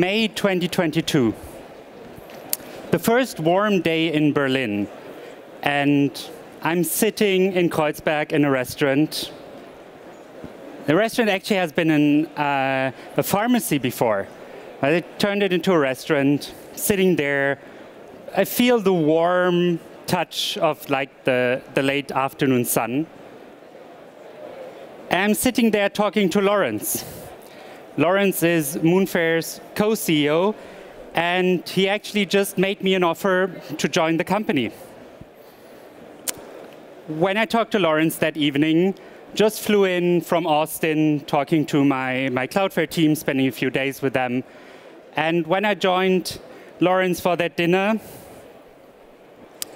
May 2022, the first warm day in Berlin, and I'm sitting in Kreuzberg in a restaurant. The restaurant actually has been in, uh, a pharmacy before. I turned it into a restaurant, sitting there. I feel the warm touch of like the, the late afternoon sun. I'm sitting there talking to Lawrence. Lawrence is Moonfare's co-CEO, and he actually just made me an offer to join the company. When I talked to Lawrence that evening, just flew in from Austin, talking to my, my Cloudflare team, spending a few days with them. And when I joined Lawrence for that dinner,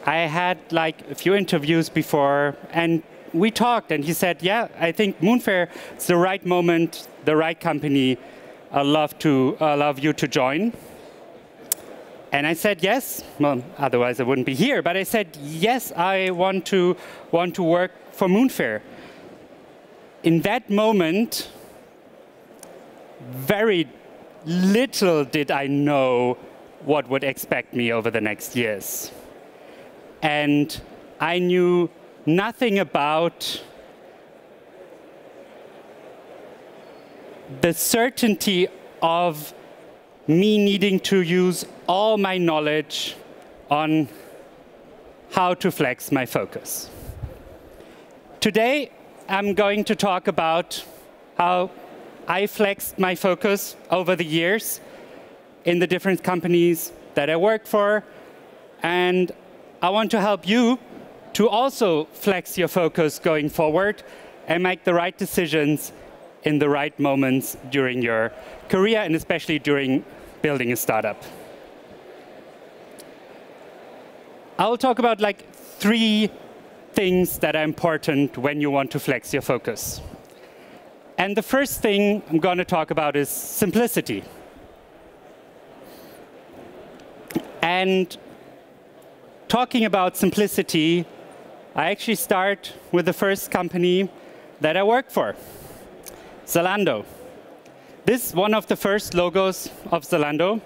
I had like a few interviews before, and we talked, and he said, "Yeah, I think Moonfare is the right moment, the right company. I'd love to, i love you to join." And I said yes. Well, otherwise I wouldn't be here. But I said yes. I want to want to work for Moonfare. In that moment, very little did I know what would expect me over the next years. And I knew nothing about the certainty of me needing to use all my knowledge on how to flex my focus. Today, I'm going to talk about how I flexed my focus over the years in the different companies that I work for, and I want to help you to also flex your focus going forward and make the right decisions in the right moments during your career and especially during building a startup. I'll talk about like three things that are important when you want to flex your focus. And the first thing I'm going to talk about is simplicity. And talking about simplicity, I actually start with the first company that I work for, Zalando. This one of the first logos of Zalando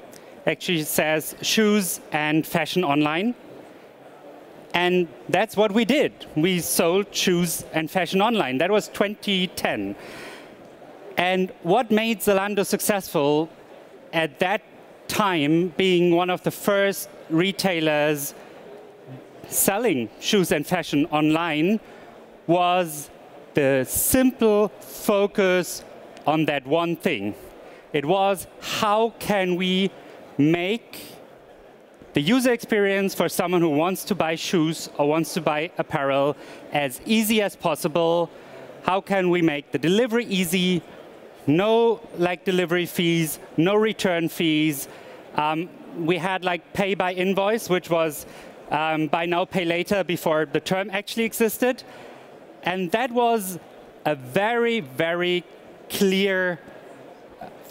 actually says shoes and fashion online. And that's what we did. We sold shoes and fashion online. That was 2010. And what made Zalando successful at that time, being one of the first retailers selling shoes and fashion online was the simple focus on that one thing. It was how can we make the user experience for someone who wants to buy shoes or wants to buy apparel as easy as possible. How can we make the delivery easy? No like delivery fees, no return fees. Um, we had like pay by invoice, which was um, buy now, pay later before the term actually existed. And that was a very, very clear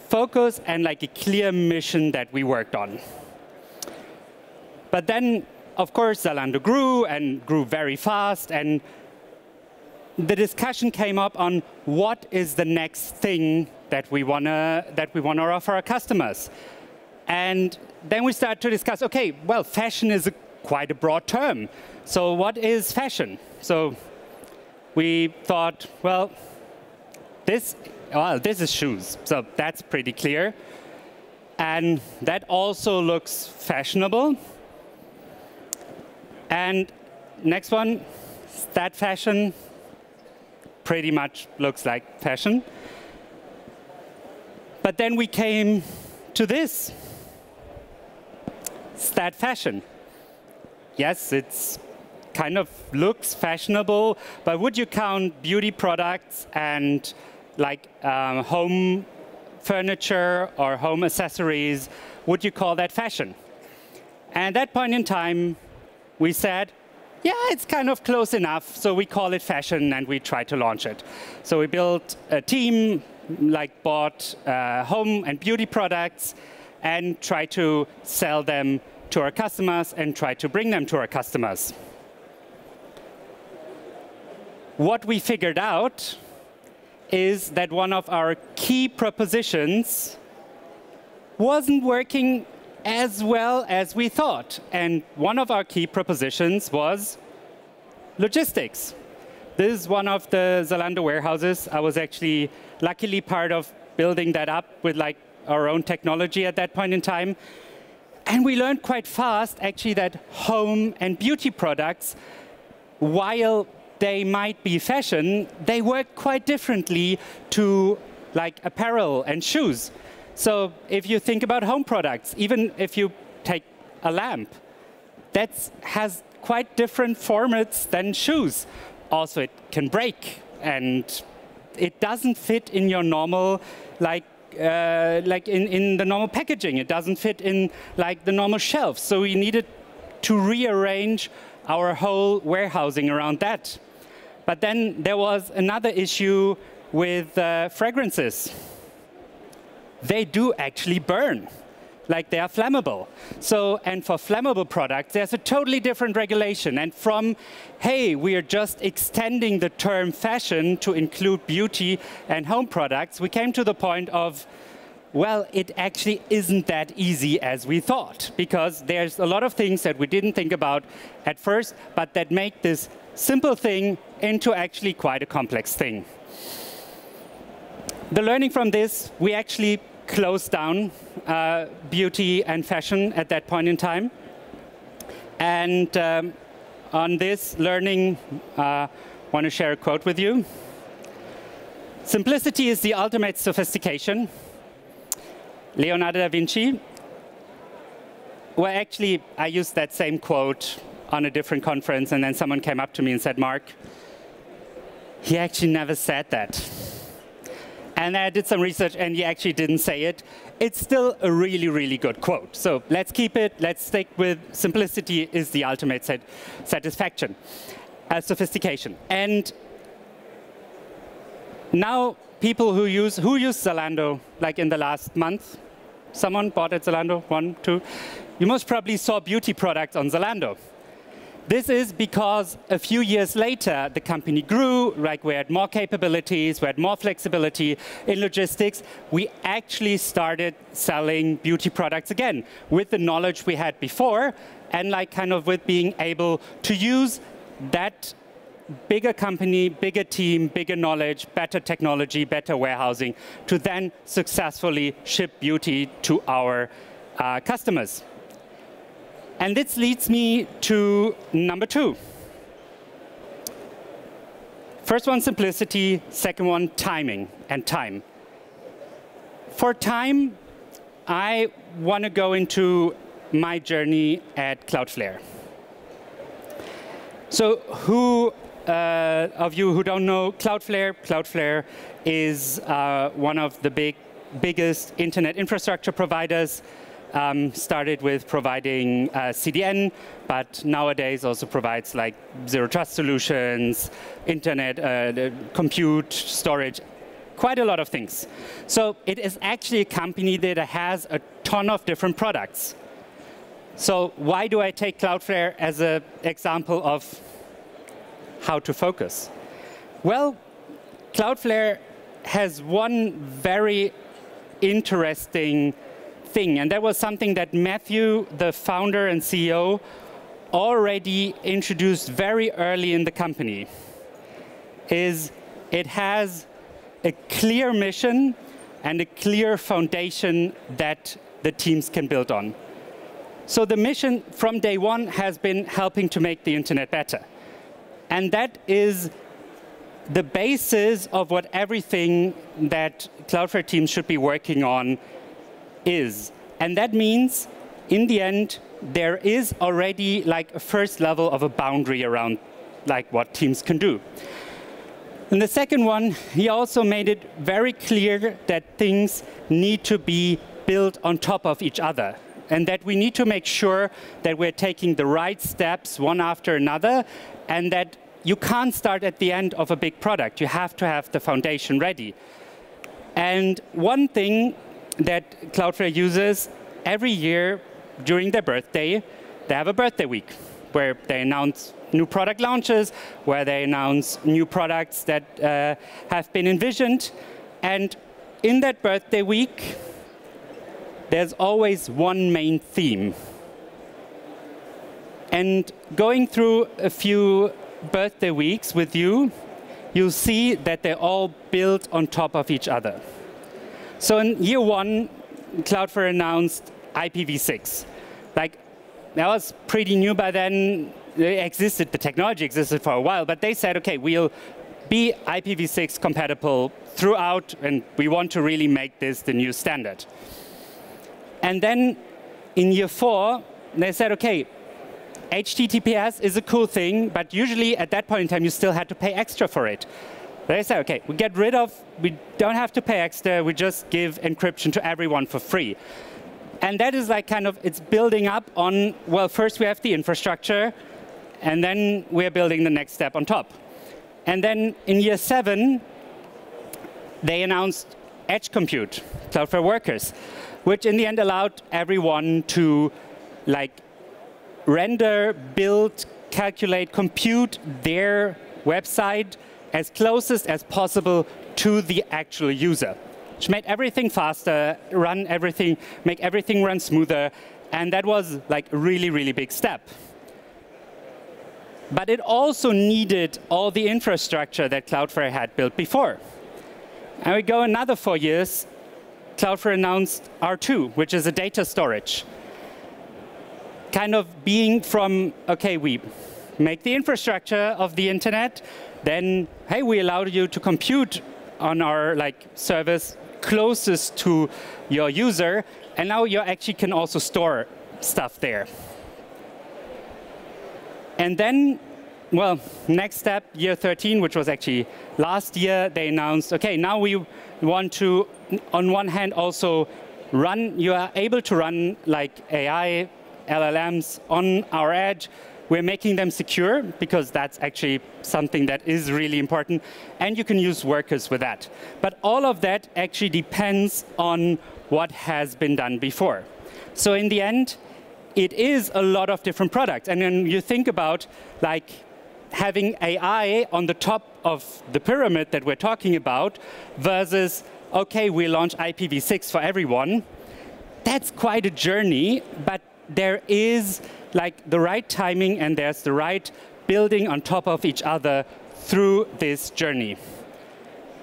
focus and like a clear mission that we worked on. But then, of course, Zalando grew and grew very fast. And the discussion came up on what is the next thing that we want to that we want to offer our customers. And then we start to discuss, okay, well, fashion is a quite a broad term. So what is fashion? So we thought, well, this, well, this is shoes. So that's pretty clear. And that also looks fashionable. And next one, that fashion pretty much looks like fashion. But then we came to this, that fashion yes, it's kind of looks fashionable, but would you count beauty products and like um, home furniture or home accessories, would you call that fashion? And at that point in time, we said, yeah, it's kind of close enough, so we call it fashion and we try to launch it. So we built a team, like bought uh, home and beauty products and try to sell them to our customers and try to bring them to our customers. What we figured out is that one of our key propositions wasn't working as well as we thought. And one of our key propositions was logistics. This is one of the Zalando warehouses. I was actually luckily part of building that up with like our own technology at that point in time. And we learned quite fast actually that home and beauty products, while they might be fashion, they work quite differently to like apparel and shoes. So if you think about home products, even if you take a lamp, that has quite different formats than shoes. Also, it can break, and it doesn't fit in your normal, like, uh, like in, in the normal packaging. It doesn't fit in like the normal shelves. So we needed to rearrange our whole warehousing around that. But then there was another issue with uh, fragrances they do actually burn like they are flammable. So, and for flammable products, there's a totally different regulation. And from, hey, we are just extending the term fashion to include beauty and home products, we came to the point of, well, it actually isn't that easy as we thought, because there's a lot of things that we didn't think about at first, but that make this simple thing into actually quite a complex thing. The learning from this, we actually closed down uh, beauty and fashion at that point in time. And um, on this learning, I uh, want to share a quote with you. Simplicity is the ultimate sophistication. Leonardo da Vinci. Well, actually, I used that same quote on a different conference, and then someone came up to me and said, Marc, he actually never said that. And I did some research, and he actually didn't say it. It's still a really, really good quote. So let's keep it. Let's stick with simplicity is the ultimate sat satisfaction, uh, sophistication. And now people who use who use Zalando, like in the last month, someone bought at Zalando, one, two. You most probably saw beauty products on Zalando. This is because a few years later, the company grew, like we had more capabilities, we had more flexibility in logistics. We actually started selling beauty products again with the knowledge we had before and like kind of with being able to use that bigger company, bigger team, bigger knowledge, better technology, better warehousing to then successfully ship beauty to our uh, customers. And this leads me to number two. First one, simplicity. Second one, timing and time. For time, I want to go into my journey at Cloudflare. So who uh, of you who don't know Cloudflare, Cloudflare is uh, one of the big, biggest internet infrastructure providers um, started with providing uh, CDN, but nowadays also provides like zero trust solutions, internet, uh, compute, storage, quite a lot of things. So it is actually a company that has a ton of different products. So why do I take Cloudflare as an example of how to focus? Well, Cloudflare has one very interesting thing. And that was something that Matthew, the founder and CEO, already introduced very early in the company, is it has a clear mission and a clear foundation that the teams can build on. So the mission from day one has been helping to make the internet better. And that is the basis of what everything that Cloudflare teams should be working on is. And that means, in the end, there is already like a first level of a boundary around like what teams can do. And the second one, he also made it very clear that things need to be built on top of each other and that we need to make sure that we're taking the right steps one after another and that you can't start at the end of a big product. You have to have the foundation ready. And one thing that Cloudflare uses every year during their birthday, they have a birthday week where they announce new product launches, where they announce new products that uh, have been envisioned. And in that birthday week, there's always one main theme. And going through a few birthday weeks with you, you'll see that they're all built on top of each other. So in year one, Cloudflare announced IPv6. Like, that was pretty new by then. It existed, the technology existed for a while, but they said, okay, we'll be IPv6 compatible throughout, and we want to really make this the new standard. And then in year four, they said, okay, HTTPS is a cool thing, but usually at that point in time, you still had to pay extra for it. They say, okay, we get rid of, we don't have to pay extra, we just give encryption to everyone for free. And that is like kind of, it's building up on, well, first we have the infrastructure, and then we're building the next step on top. And then in year seven, they announced Edge Compute, Cloudflare Workers, which in the end allowed everyone to like render, build, calculate, compute their website as closest as possible to the actual user, which made everything faster, run everything, make everything run smoother, and that was like a really, really big step. But it also needed all the infrastructure that Cloudflare had built before. And we go another four years, Cloudflare announced R2, which is a data storage kind of being from, okay, we make the infrastructure of the internet, then, hey, we allow you to compute on our like service closest to your user, and now you actually can also store stuff there. And then, well, next step, year 13, which was actually last year, they announced, okay, now we want to, on one hand, also run, you are able to run like AI LLMs on our edge. We're making them secure because that's actually something that is really important. And you can use workers with that. But all of that actually depends on what has been done before. So in the end, it is a lot of different products. And when you think about like having AI on the top of the pyramid that we're talking about versus, okay, we launch IPv6 for everyone, that's quite a journey, but there is like the right timing and there's the right building on top of each other through this journey.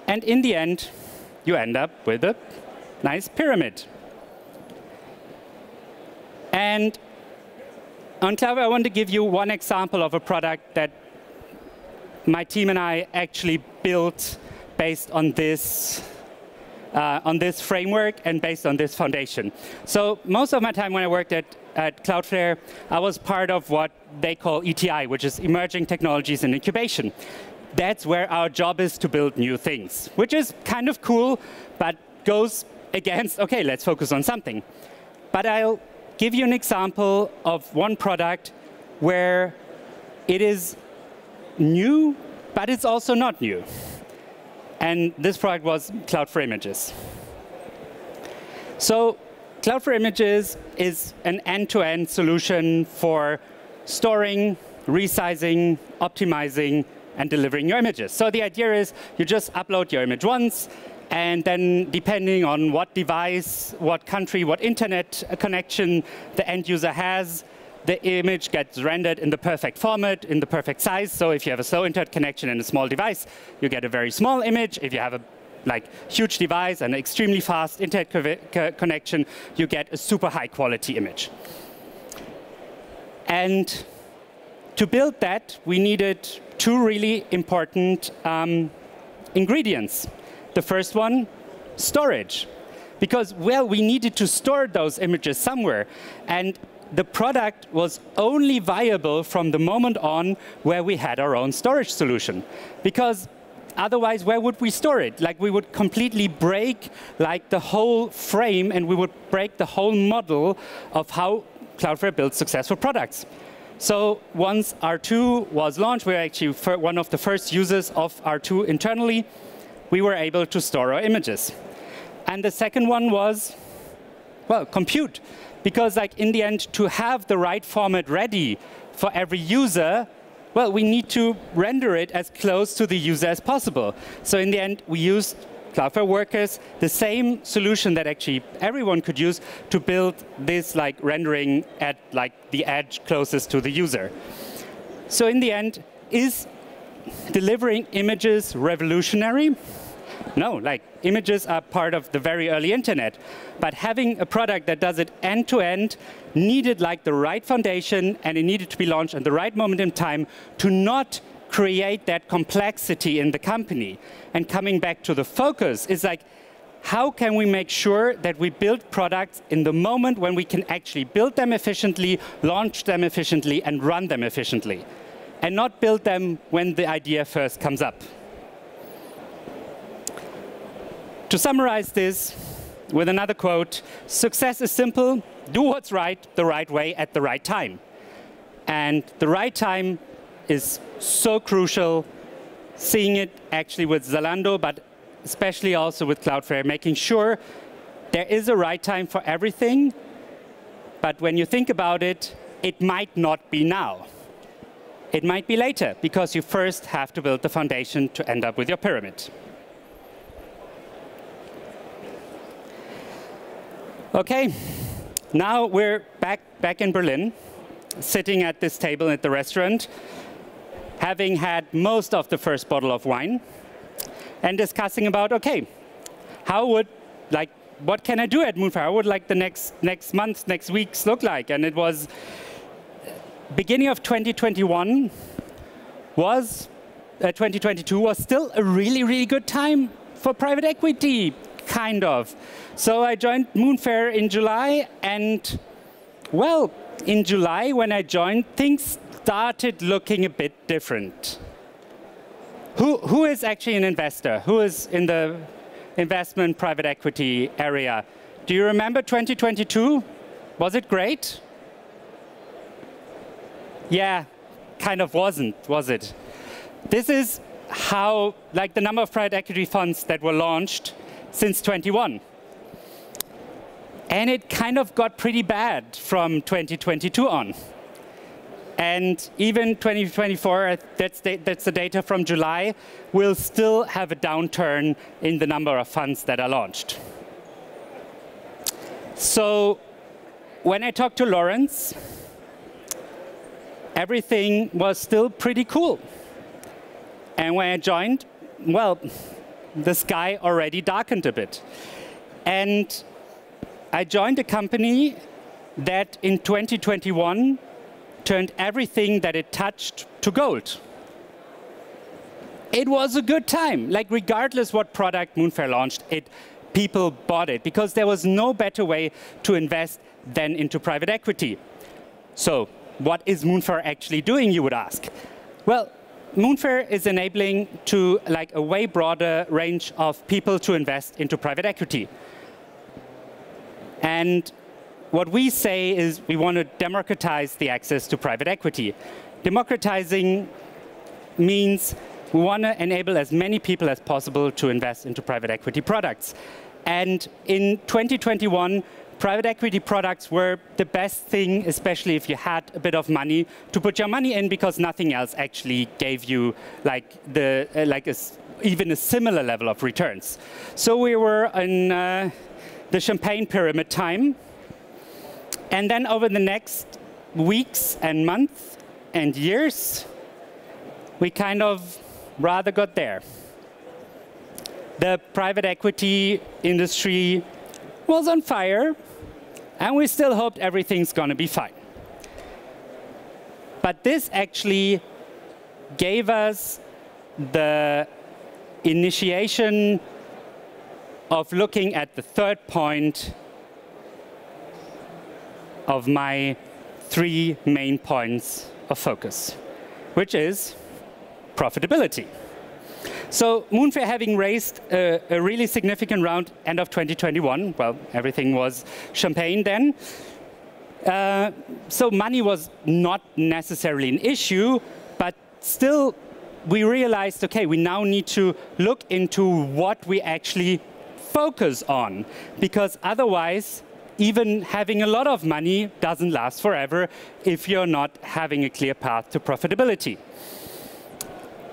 And in the end, you end up with a nice pyramid. And on Cloudflare, I want to give you one example of a product that my team and I actually built based on this uh, on this framework and based on this foundation. So most of my time when I worked at, at Cloudflare, I was part of what they call ETI, which is Emerging Technologies in Incubation. That's where our job is to build new things, which is kind of cool, but goes against, okay, let's focus on something. But I'll give you an example of one product where it is new, but it's also not new. And this product was Cloudflare Images. So Cloudflare Images is an end-to-end -end solution for storing, resizing, optimizing, and delivering your images. So the idea is you just upload your image once, and then depending on what device, what country, what internet connection the end user has, the image gets rendered in the perfect format, in the perfect size. So if you have a slow internet connection and a small device, you get a very small image. If you have a like huge device and extremely fast internet co connection, you get a super high quality image. And to build that, we needed two really important um, ingredients. The first one, storage. Because, well, we needed to store those images somewhere. And the product was only viable from the moment on where we had our own storage solution. Because otherwise, where would we store it? Like we would completely break like the whole frame and we would break the whole model of how Cloudflare builds successful products. So once R2 was launched, we were actually one of the first users of R2 internally. We were able to store our images. And the second one was, well, compute because like in the end, to have the right format ready for every user, well, we need to render it as close to the user as possible. So in the end, we used Cloudflare Workers, the same solution that actually everyone could use to build this like rendering at like the edge closest to the user. So in the end, is delivering images revolutionary? No, like images are part of the very early internet. But having a product that does it end to end needed like the right foundation and it needed to be launched at the right moment in time to not create that complexity in the company. And coming back to the focus is like, how can we make sure that we build products in the moment when we can actually build them efficiently, launch them efficiently, and run them efficiently? And not build them when the idea first comes up. To summarize this with another quote, success is simple, do what's right the right way at the right time. And the right time is so crucial, seeing it actually with Zalando, but especially also with Cloudflare, making sure there is a right time for everything, but when you think about it, it might not be now. It might be later, because you first have to build the foundation to end up with your pyramid. Okay, now we're back, back in Berlin, sitting at this table at the restaurant, having had most of the first bottle of wine, and discussing about, okay, how would, like, what can I do at Moonfare? How would like the next, next months, next weeks look like? And it was beginning of 2021 was, uh, 2022 was still a really, really good time for private equity, kind of. So I joined Moonfare in July, and well, in July when I joined, things started looking a bit different. Who, who is actually an investor? Who is in the investment private equity area? Do you remember 2022? Was it great? Yeah, kind of wasn't, was it? This is how, like the number of private equity funds that were launched since 21. And it kind of got pretty bad from 2022 on. And even 2024, uh, that's the, that's the data from July, will still have a downturn in the number of funds that are launched. So when I talked to Lawrence, everything was still pretty cool. And when I joined, well, the sky already darkened a bit. And I joined a company that in 2021 turned everything that it touched to gold. It was a good time. Like regardless what product Moonfare launched, it people bought it because there was no better way to invest than into private equity. So what is Moonfare actually doing, you would ask? Well, Moonfare is enabling to like a way broader range of people to invest into private equity. And what we say is we want to democratize the access to private equity. Democratizing means we want to enable as many people as possible to invest into private equity products. And in 2021, private equity products were the best thing, especially if you had a bit of money to put your money in because nothing else actually gave you like the uh, like a, even a similar level of returns. So we were in uh, the champagne pyramid time. And then over the next weeks and months and years, we kind of rather got there. The private equity industry was on fire, and we still hoped everything's going to be fine. But this actually gave us the initiation of looking at the third point of my three main points of focus, which is profitability. So Moonfare having raised a, a, really significant round end of 2021, well, everything was champagne then. Uh, so money was not necessarily an issue, but still we realized, okay, we now need to look into what we actually focus on, because otherwise even having a lot of money doesn't last forever if you're not having a clear path to profitability.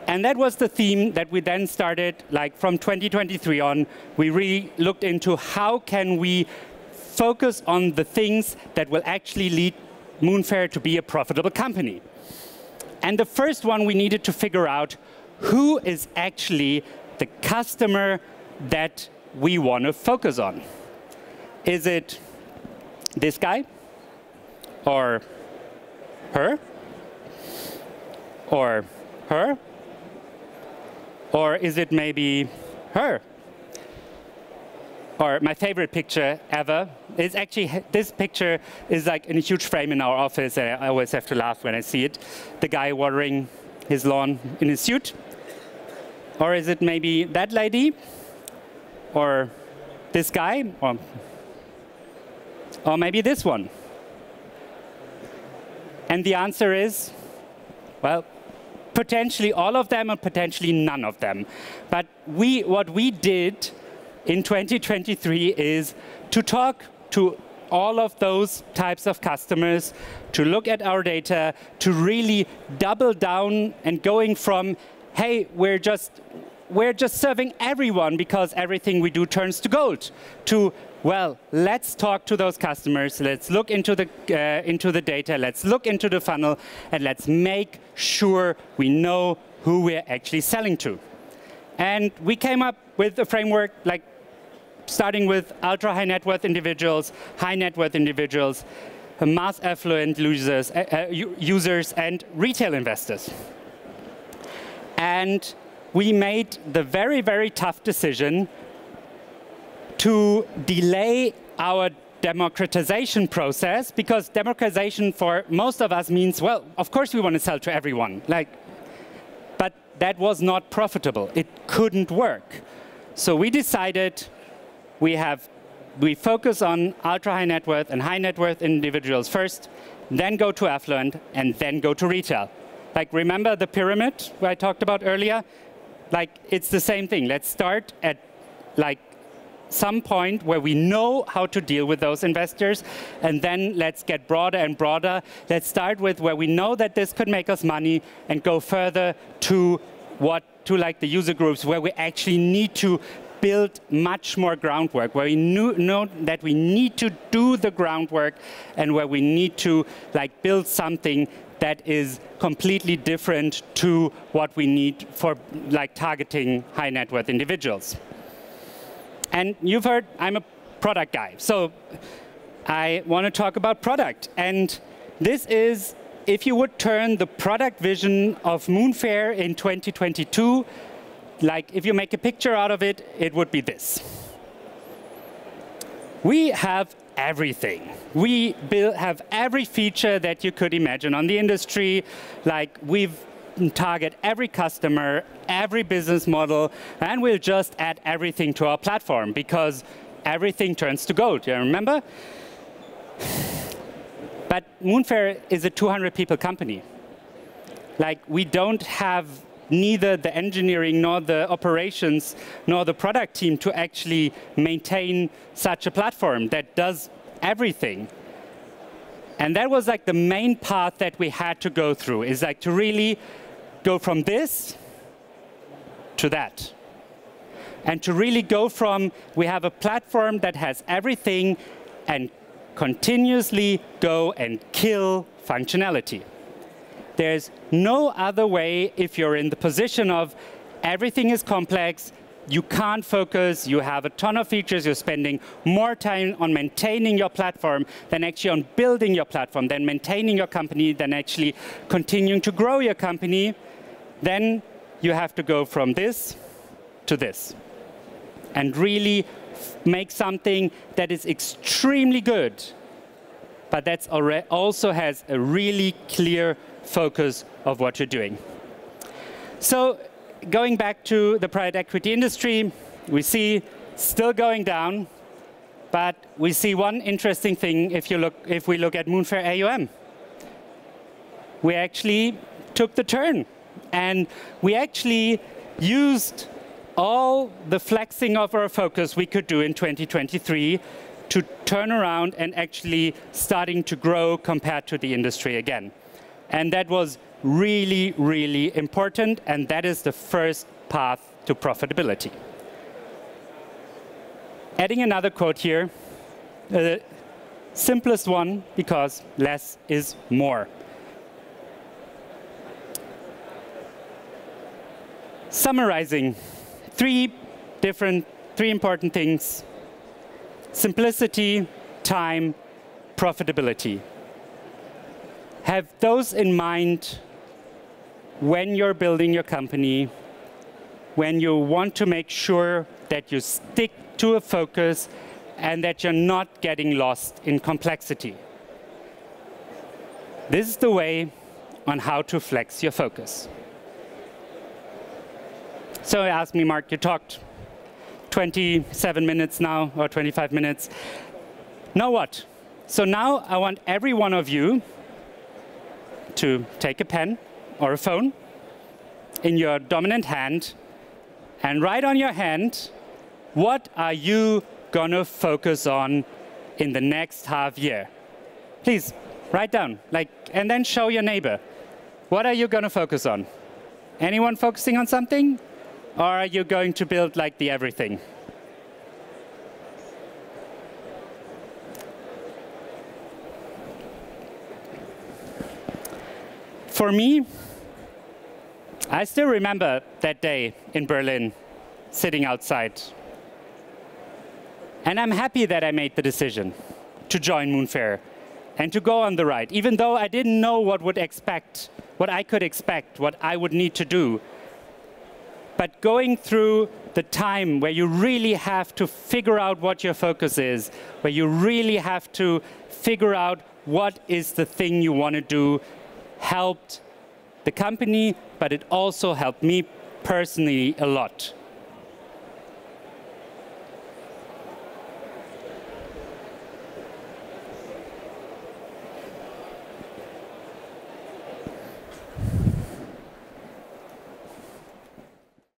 And that was the theme that we then started, like from 2023 on, we really looked into how can we focus on the things that will actually lead Moonfare to be a profitable company. And the first one we needed to figure out who is actually the customer that we want to focus on. Is it this guy? Or her? Or her? Or is it maybe her? Or my favorite picture ever is actually, this picture is like in a huge frame in our office. And I always have to laugh when I see it. The guy watering his lawn in his suit. Or is it maybe that lady? Or this guy? Or, or maybe this one? And the answer is, well, potentially all of them and potentially none of them. But we, what we did in 2023 is to talk to all of those types of customers, to look at our data, to really double down and going from, hey, we're just we're just serving everyone because everything we do turns to gold, to well, let's talk to those customers, let's look into the, uh, into the data, let's look into the funnel, and let's make sure we know who we're actually selling to. And we came up with a framework like starting with ultra high net worth individuals, high net worth individuals, mass affluent users, uh, uh, users and retail investors. And we made the very, very tough decision to delay our democratization process because democratization for most of us means, well, of course we want to sell to everyone. Like, but that was not profitable. It couldn't work. So we decided we have we focus on ultra high net worth and high net worth individuals first, then go to affluent, and then go to retail. Like remember the pyramid I talked about earlier? Like it's the same thing. Let's start at like some point where we know how to deal with those investors, and then let's get broader and broader. Let's start with where we know that this could make us money and go further to what to like the user groups where we actually need to build much more groundwork, where we know that we need to do the groundwork and where we need to like build something that is completely different to what we need for like targeting high net worth individuals. And you've heard I'm a product guy. So I want to talk about product. And this is if you would turn the product vision of Moonfare in 2022, like if you make a picture out of it, it would be this. We have everything. We build, have every feature that you could imagine on the industry. Like we've target every customer, every business model, and we'll just add everything to our platform because everything turns to gold. You remember? But Moonfare is a 200 people company. Like we don't have neither the engineering nor the operations nor the product team to actually maintain such a platform that does everything. And that was like the main path that we had to go through, is like to really go from this to that. And to really go from, we have a platform that has everything and continuously go and kill functionality. There's no other way if you're in the position of everything is complex, you can't focus, you have a ton of features, you're spending more time on maintaining your platform than actually on building your platform, than maintaining your company, than actually continuing to grow your company then you have to go from this to this and really make something that is extremely good, but that also has a really clear focus of what you're doing. So going back to the private equity industry, we see still going down, but we see one interesting thing if, you look, if we look at Moonfare AUM. We actually took the turn and we actually used all the flexing of our focus we could do in 2023 to turn around and actually starting to grow compared to the industry again. And that was really, really important, and that is the first path to profitability. Adding another quote here, the simplest one because less is more. Summarizing, three different, three important things. Simplicity, time, profitability. Have those in mind when you're building your company, when you want to make sure that you stick to a focus and that you're not getting lost in complexity. This is the way on how to flex your focus. So ask me, Marc, you talked 27 minutes now, or 25 minutes. Now what? So now I want every one of you to take a pen or a phone in your dominant hand and write on your hand, what are you going to focus on in the next half year? Please, write down, like, and then show your neighbor. What are you going to focus on? Anyone focusing on something? Or are you going to build like the everything? For me, I still remember that day in Berlin, sitting outside. And I'm happy that I made the decision to join Moonfare and to go on the ride, even though I didn't know what would expect, what I could expect, what I would need to do. But going through the time where you really have to figure out what your focus is, where you really have to figure out what is the thing you want to do, helped the company, but it also helped me personally a lot.